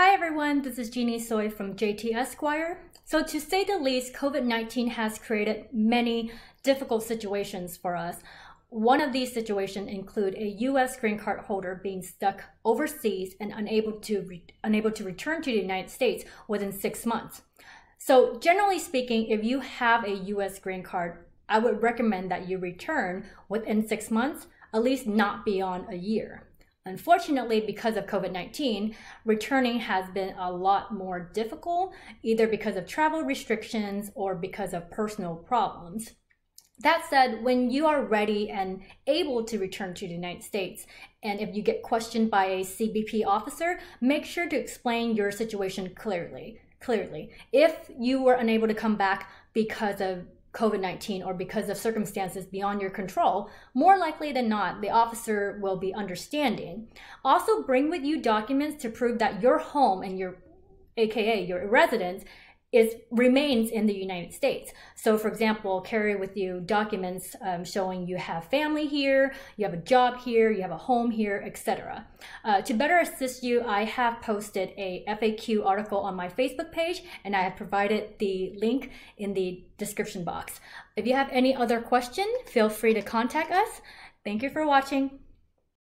Hi everyone, this is Jeanny Tsoi from JT Esquire. So to say the least, COVID-19 has created many difficult situations for us. One of these situations include a U.S. green card holder being stuck overseas and unable to unable to return to the United States within six months. So generally speaking, if you have a U.S. green card, I would recommend that you return within six months, at least not beyond a year. Unfortunately, because of COVID 19, returning has been a lot more difficult, either because of travel restrictions or because of personal problems. That said, when you are ready and able to return to the United States, and if you get questioned by a CBP officer, make sure to explain your situation clearly. Clearly, if you were unable to come back because of COVID 19 or because of circumstances beyond your control, more likely than not, the officer will be understanding. Also, bring with you documents to prove that your home and your aka your residence is remains in the United States. So, for example, carry with you documents um, showing you have family here, you have a job here, you have a home here, etc. Uh, to better assist you, I have posted a FAQ article on my Facebook page, and I have provided the link in the description box. If you have any other question, feel free to contact us. Thank you for watching.